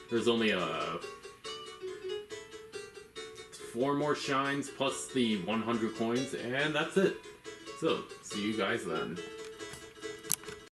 there's only uh four more shines plus the 100 coins, and that's it. So, see you guys then.